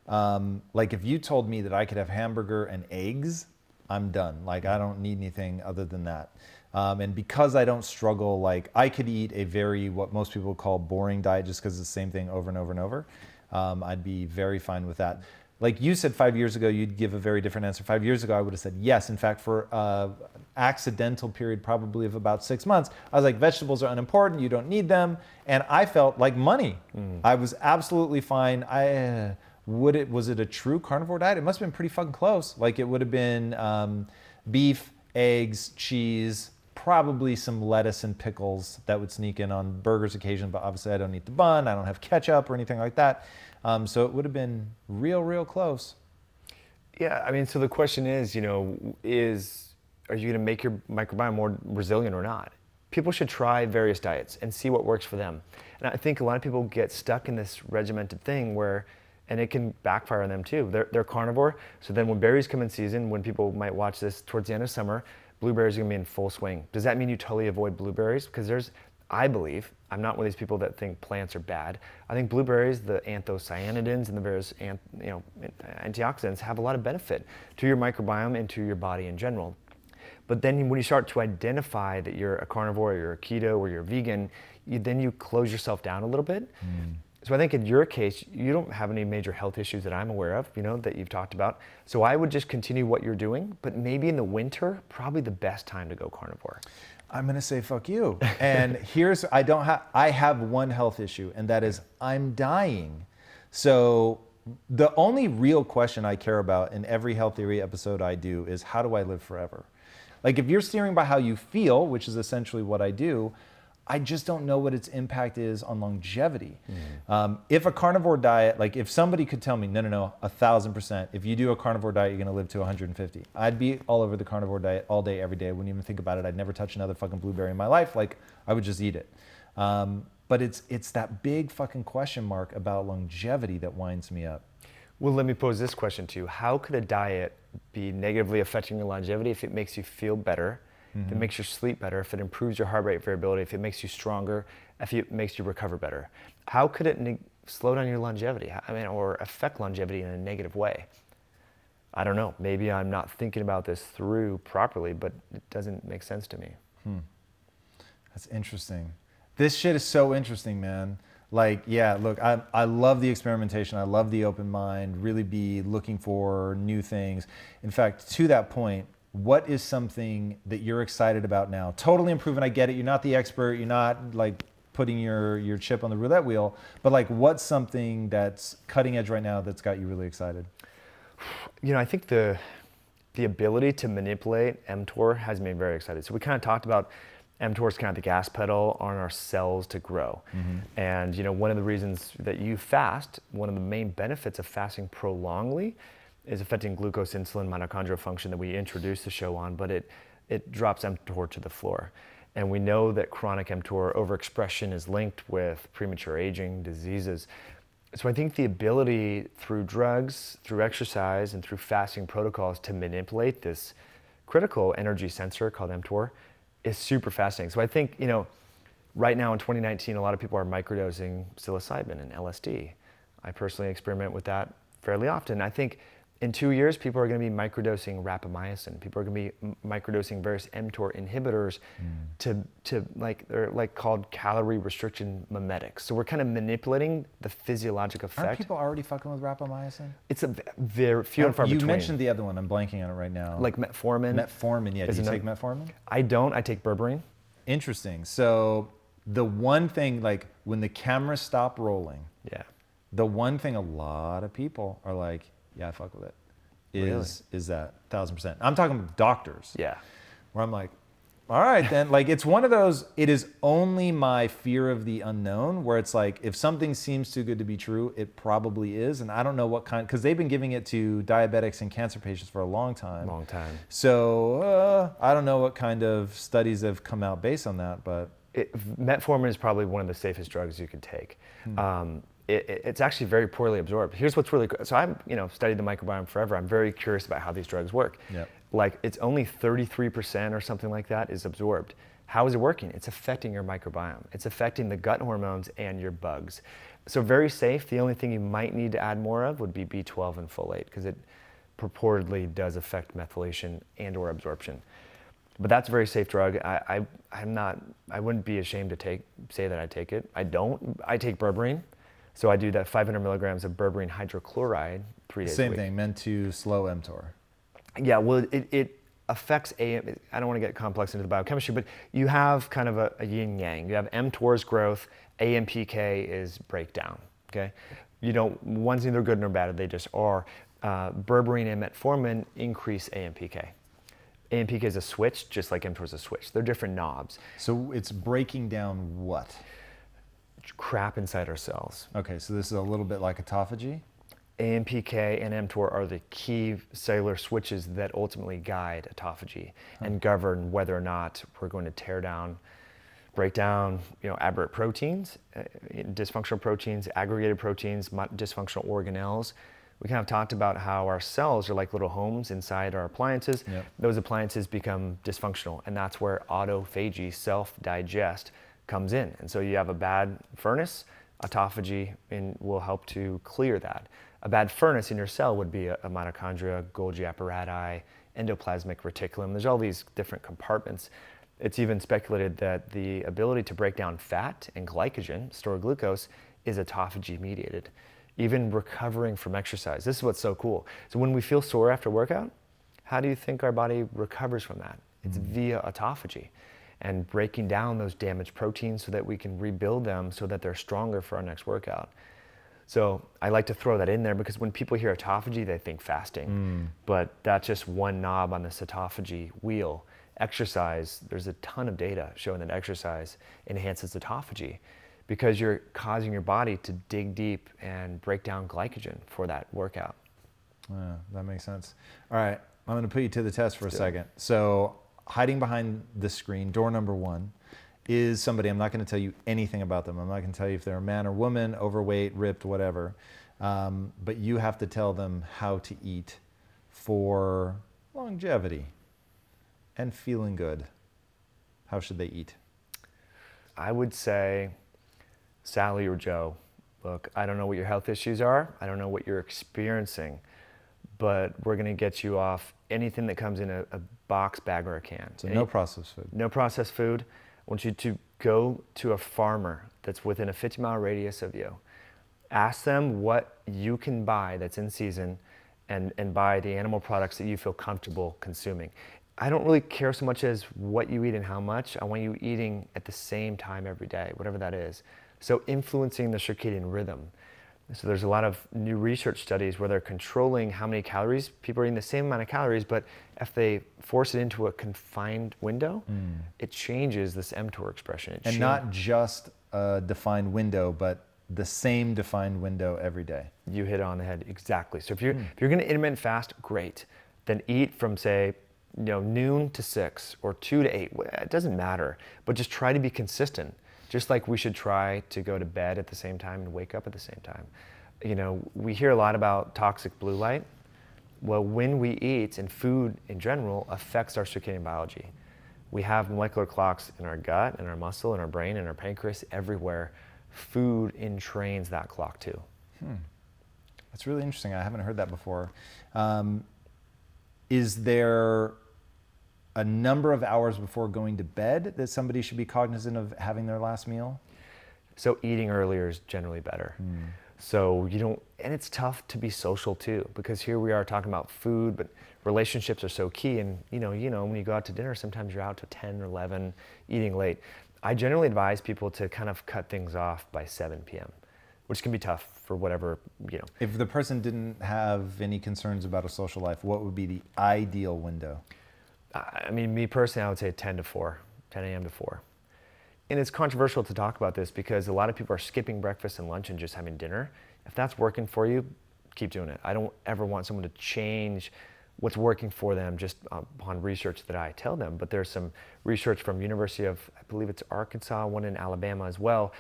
Um, like if you told me that I could have hamburger and eggs, I'm done. Like I don't need anything other than that. Um, and because I don't struggle, like I could eat a very what most people call boring diet just because it's the same thing over and over and over. Um, I'd be very fine with that. Like you said five years ago, you'd give a very different answer. Five years ago, I would have said yes. In fact, for uh, accidental period, probably of about six months, I was like, vegetables are unimportant. You don't need them, and I felt like money. I was absolutely fine. I uh, would it was it a true carnivore diet? It must have been pretty fucking close. Like it would have been um, beef, eggs, cheese, probably some lettuce and pickles that would sneak in on burgers occasion. But obviously, I don't eat the bun. I don't have ketchup or anything like that. Um, so it would have been real, real close. Yeah, I mean, so the question is, you know, is are you going to make your microbiome more resilient or not? People should try various diets and see what works for them. And I think a lot of people get stuck in this regimented thing where, and it can backfire on them too. They're, they're carnivore, so then when berries come in season, when people might watch this towards the end of summer, blueberries are going to be in full swing. Does that mean you totally avoid blueberries? Because there's, I believe, I'm not one of these people that think plants are bad. I think blueberries, the anthocyanidins and the various you know, antioxidants have a lot of benefit to your microbiome and to your body in general. But then when you start to identify that you're a carnivore, or you're a keto, or you're vegan, you, then you close yourself down a little bit. Mm. So I think in your case, you don't have any major health issues that I'm aware of, you know, that you've talked about. So I would just continue what you're doing, but maybe in the winter, probably the best time to go carnivore. I'm gonna say fuck you. And here's I don't have I have one health issue, and that is I'm dying. So the only real question I care about in every health theory episode I do is how do I live forever? Like if you're steering by how you feel, which is essentially what I do, I just don't know what its impact is on longevity. Um, if a carnivore diet, like if somebody could tell me, no, no, no, a thousand percent, if you do a carnivore diet, you're gonna live to 150. I'd be all over the carnivore diet all day, every day. I wouldn't even think about it. I'd never touch another fucking blueberry in my life. Like I would just eat it. Um, but it's it's that big fucking question mark about longevity that winds me up. Well, let me pose this question to you. How could a diet be negatively affecting your longevity if it makes you feel better, if it mm-hmm. makes your sleep better, if it improves your heart rate variability, if it makes you stronger, if it makes you recover better? How could it neg- slow down your longevity? I mean, or affect longevity in a negative way? I don't know. Maybe I'm not thinking about this through properly, but it doesn't make sense to me. Hmm. That's interesting. This shit is so interesting, man. Like, yeah, look, I, I love the experimentation. I love the open mind, really be looking for new things. In fact, to that point, what is something that you're excited about now? Totally improving, I get it. You're not the expert, you're not like putting your, your chip on the roulette wheel, but like, what's something that's cutting edge right now that's got you really excited? You know, I think the the ability to manipulate mTOR has me very excited. So we kind of talked about mTOR is kind of the gas pedal on our cells to grow. Mm-hmm. And you know, one of the reasons that you fast, one of the main benefits of fasting prolongedly is affecting glucose, insulin, mitochondrial function that we introduced the show on, but it it drops mTOR to the floor. And we know that chronic mTOR overexpression is linked with premature aging, diseases. So I think the ability through drugs, through exercise, and through fasting protocols to manipulate this critical energy sensor called mTOR is super fascinating. So I think, you know, right now in 2019, a lot of people are microdosing psilocybin and LSD. I personally experiment with that fairly often. I think in two years, people are going to be microdosing rapamycin. People are going to be microdosing various mTOR inhibitors mm. to, to like, they're like called calorie restriction mimetics. So we're kind of manipulating the physiologic effect. Aren't people already fucking with rapamycin? It's a very few and far you between. mentioned the other one. I'm blanking on it right now. Like metformin. Metformin, yeah. Do you take metformin? I don't. I take berberine. Interesting. So the one thing, like when the cameras stop rolling, yeah. The one thing a lot of people are like, yeah, I fuck with it. Is really? is that thousand percent? I'm talking doctors. Yeah. Where I'm like, all right then. like it's one of those. It is only my fear of the unknown. Where it's like, if something seems too good to be true, it probably is, and I don't know what kind. Because they've been giving it to diabetics and cancer patients for a long time. Long time. So uh, I don't know what kind of studies have come out based on that, but it, metformin is probably one of the safest drugs you could take. Hmm. Um, it, it's actually very poorly absorbed. Here's what's really cool. So I've you know studied the microbiome forever. I'm very curious about how these drugs work. Yep. Like it's only 33% or something like that is absorbed. How is it working? It's affecting your microbiome. It's affecting the gut hormones and your bugs. So very safe. The only thing you might need to add more of would be B12 and folate because it purportedly does affect methylation and or absorption. But that's a very safe drug. I, I, am not, I wouldn't be ashamed to take, say that I take it. I don't. I take berberine. So I do that 500 milligrams of berberine hydrochloride three days Same a week. thing, meant to slow mTOR. Yeah, well, it, it affects AM. I don't want to get complex into the biochemistry, but you have kind of a, a yin yang. You have mTOR's growth, AMPK is breakdown. Okay, you don't one's neither good nor bad. They just are. Uh, berberine and metformin increase AMPK. AMPK is a switch, just like mTOR is a switch. They're different knobs. So it's breaking down what? Crap inside our cells. Okay, so this is a little bit like autophagy? AMPK and mTOR are the key cellular switches that ultimately guide autophagy huh. and govern whether or not we're going to tear down, break down, you know, aberrant proteins, uh, dysfunctional proteins, aggregated proteins, dysfunctional organelles. We kind of talked about how our cells are like little homes inside our appliances. Yep. Those appliances become dysfunctional, and that's where autophagy, self-digest, comes in. And so you have a bad furnace, autophagy in, will help to clear that. A bad furnace in your cell would be a, a mitochondria, Golgi apparatus, endoplasmic reticulum. There's all these different compartments. It's even speculated that the ability to break down fat and glycogen, store glucose, is autophagy mediated. Even recovering from exercise. This is what's so cool. So when we feel sore after workout, how do you think our body recovers from that? It's mm-hmm. via autophagy and breaking down those damaged proteins so that we can rebuild them so that they're stronger for our next workout. So I like to throw that in there because when people hear autophagy, they think fasting, mm. but that's just one knob on the autophagy wheel. Exercise, there's a ton of data showing that exercise enhances autophagy because you're causing your body to dig deep and break down glycogen for that workout. Yeah, that makes sense. All right, I'm going to put you to the test for Let's a second. So hiding behind the screen, door number one, is somebody, I'm not going to tell you anything about them. I'm not going to tell you if they're a man or woman, overweight, ripped, whatever. Um, but you have to tell them how to eat for longevity and feeling good. How should they eat? I would say, Sally or Joe, look, I don't know what your health issues are. I don't know what you're experiencing, but we're going to get you off anything that comes in a, a box, bag, or a can. So Any, no processed food. No processed food. I want you to go to a farmer that's within a 50 mile radius of you. Ask them what you can buy that's in season and, and buy the animal products that you feel comfortable consuming. I don't really care so much as what you eat and how much. I want you eating at the same time every day, whatever that is. So influencing the circadian rhythm. So there's a lot of new research studies where they're controlling how many calories people are eating the same amount of calories, but if they force it into a confined window, mm. it changes this mTOR expression. It and change- not just a defined window, but the same defined window every day. You hit it on the head exactly. So if you're mm. if you're going to intermittent fast, great. Then eat from say you know noon to six or two to eight. It doesn't matter, but just try to be consistent. Just like we should try to go to bed at the same time and wake up at the same time. You know, we hear a lot about toxic blue light. Well, when we eat and food in general affects our circadian biology. We have molecular clocks in our gut, in our muscle, in our brain, in our pancreas, everywhere. Food entrains that clock too. Hmm. That's really interesting. I haven't heard that before. Um, is there a number of hours before going to bed that somebody should be cognizant of having their last meal? So eating earlier is generally better. Mm. So you don't, and it's tough to be social too, because here we are talking about food, but relationships are so key. And you know, you know, when you go out to dinner, sometimes you're out to 10 or 11, eating late. I generally advise people to kind of cut things off by 7 p.m., which can be tough for whatever, you know. If the person didn't have any concerns about a social life, what would be the ideal window? I mean, me personally, I would say 10 to 4, 10 a.m. to 4. And it's controversial to talk about this because a lot of people are skipping breakfast and lunch and just having dinner. If that's working for you, keep doing it. I don't ever want someone to change what's working for them just uh, upon research that I tell them. But there's some research from University of, I believe it's Arkansas, one in Alabama as well,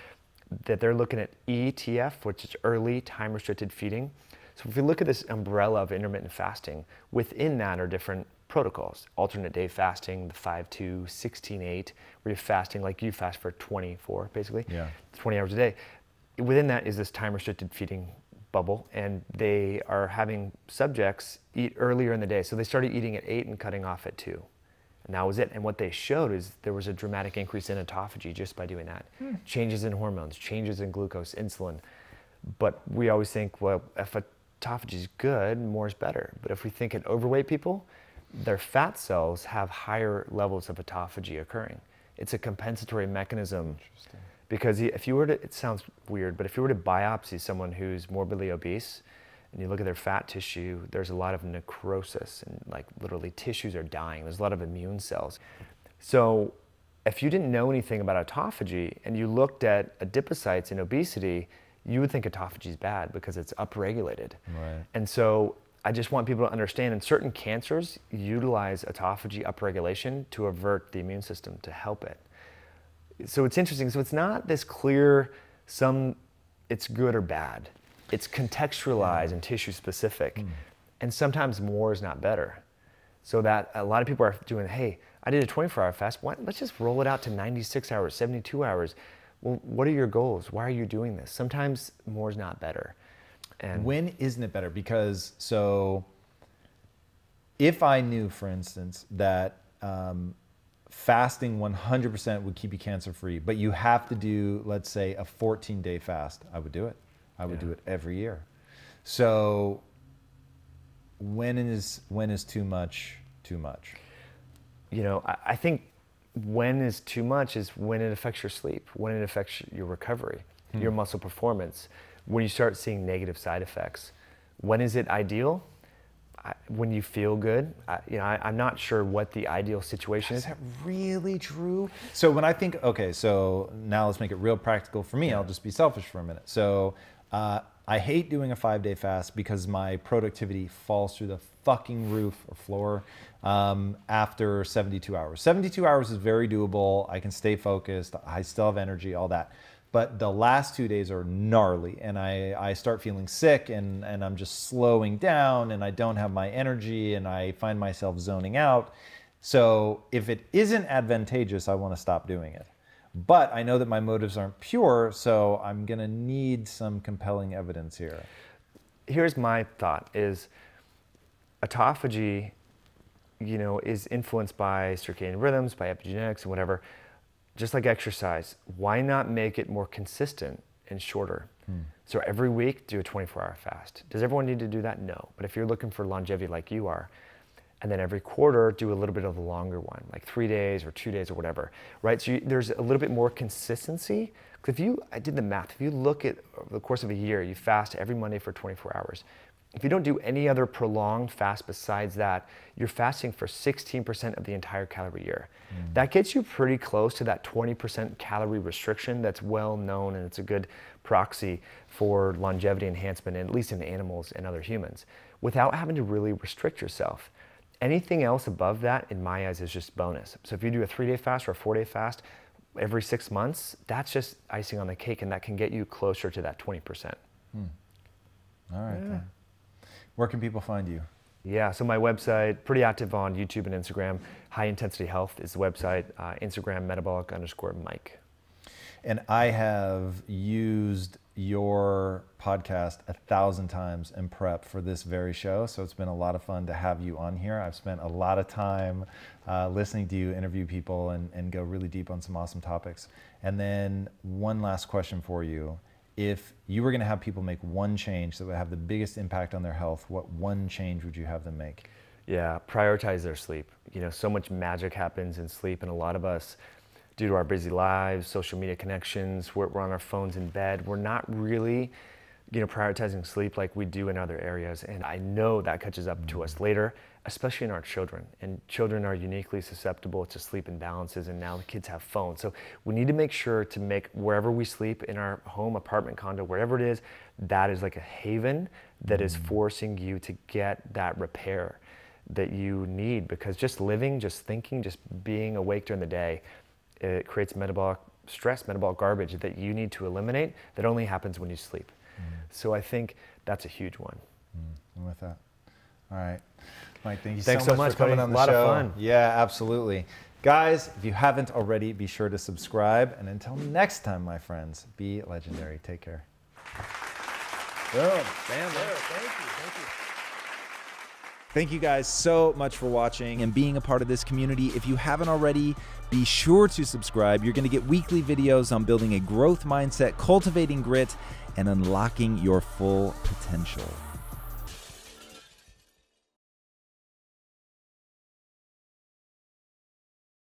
that they're looking at ETF, which is early time restricted feeding. So if we look at this umbrella of intermittent fasting, within that are different protocols. Alternate day fasting, the 5 2, 16 8, where you're fasting like you fast for 24, basically, yeah. 20 hours a day. Within that is this time restricted feeding bubble, and they are having subjects eat earlier in the day. So they started eating at 8 and cutting off at 2. And that was it. And what they showed is there was a dramatic increase in autophagy just by doing that. Hmm. Changes in hormones, changes in glucose, insulin. But we always think, well, if autophagy is good, more is better. But if we think at overweight people, their fat cells have higher levels of autophagy occurring. It's a compensatory mechanism. Because if you were to, it sounds weird, but if you were to biopsy someone who's morbidly obese and you look at their fat tissue, there's a lot of necrosis and like literally tissues are dying. There's a lot of immune cells. So if you didn't know anything about autophagy and you looked at adipocytes in obesity, you would think autophagy is bad because it's upregulated. Right. And so I just want people to understand in certain cancers utilize autophagy upregulation to avert the immune system to help it. So it's interesting. So it's not this clear some it's good or bad. It's contextualized and tissue specific. Mm. And sometimes more is not better. So that a lot of people are doing, hey, I did a 24 hour fast. Why, let's just roll it out to 96 hours, 72 hours. Well, what are your goals? Why are you doing this? Sometimes more is not better. And when isn't it better? Because so, if I knew, for instance, that um, fasting 100% would keep you cancer free, but you have to do, let's say, a 14 day fast, I would do it. I would yeah. do it every year. So, when is when is too much too much? You know, I, I think when is too much is when it affects your sleep, when it affects your recovery, hmm. your muscle performance when you start seeing negative side effects. When is it ideal? I, when you feel good, I, you know, I, am not sure what the ideal situation is. Is that really true? So when I think, okay, so now let's make it real practical for me. Yeah. I'll just be selfish for a minute. So uh, I hate doing a five day fast because my productivity falls through the fucking roof or floor um, after 72 hours. 72 hours is very doable. I can stay focused. I still have energy, all that but the last two days are gnarly and I, I start feeling sick and, and I'm just slowing down and I don't have my energy and I find myself zoning out. So if it isn't advantageous, I want to stop doing it. But I know that my motives aren't pure, so I'm going to need some compelling evidence here. Here's my thought is autophagy, you know, is influenced by circadian rhythms, by epigenetics and whatever just like exercise, why not make it more consistent and shorter? Hmm. So every week, do a 24 hour fast. Does everyone need to do that? No. But if you're looking for longevity like you are, and then every quarter, do a little bit of a longer one, like three days or two days or whatever, right? So you, there's a little bit more consistency. Because if you, I did the math, if you look at the course of a year, you fast every Monday for 24 hours. If you don't do any other prolonged fast besides that, you're fasting for 16% of the entire calorie year. Mm. That gets you pretty close to that 20% calorie restriction that's well known and it's a good proxy for longevity enhancement, at least in animals and other humans, without having to really restrict yourself. Anything else above that, in my eyes, is just bonus. So if you do a three day fast or a four day fast every six months, that's just icing on the cake and that can get you closer to that 20%. Hmm. All right. Yeah. Where can people find you? Yeah, so my website, pretty active on YouTube and Instagram. High Intensity Health is the website. Uh, Instagram, metabolic underscore Mike. And I have used your podcast a thousand times in prep for this very show. So it's been a lot of fun to have you on here. I've spent a lot of time uh, listening to you interview people and, and go really deep on some awesome topics. And then, one last question for you. If you were going to have people make one change that would have the biggest impact on their health, what one change would you have them make? Yeah, prioritize their sleep. You know, so much magic happens in sleep, and a lot of us due to our busy lives, social media connections, we're, we're on our phones in bed. We're not really, you know, prioritizing sleep like we do in other areas. And I know that catches up to us mm-hmm. later, especially in our children. And children are uniquely susceptible to sleep imbalances, and now the kids have phones. So we need to make sure to make wherever we sleep in our home, apartment, condo, wherever it is, that is like a haven that is forcing you to get that repair that you need because just living, just thinking, just being awake during the day, it creates metabolic stress, metabolic garbage that you need to eliminate that only happens when you sleep. Mm. So I think that's a huge one. Mm. I'm with that. All right. Mike, thank you Thanks so, so much, much for coming buddy. on the a lot show. Of fun. Yeah, absolutely. Guys, if you haven't already, be sure to subscribe. And until next time, my friends, be legendary. Take care. Boom. Bam, Thank you. Thank you. Thank you guys so much for watching and being a part of this community. If you haven't already, be sure to subscribe. You're going to get weekly videos on building a growth mindset, cultivating grit, and unlocking your full potential.